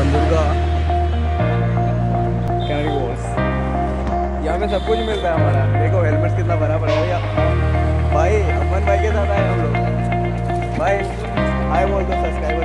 बंदूका canary walls यहाँ पे सब कुछ मिलता है हमारा। देखो हेलमेट कितना भरा पड़ा भैया भाई अमन भाई के साथ आए हम लोग। भाई आई वॉन्ट टू सब्सक्राइबर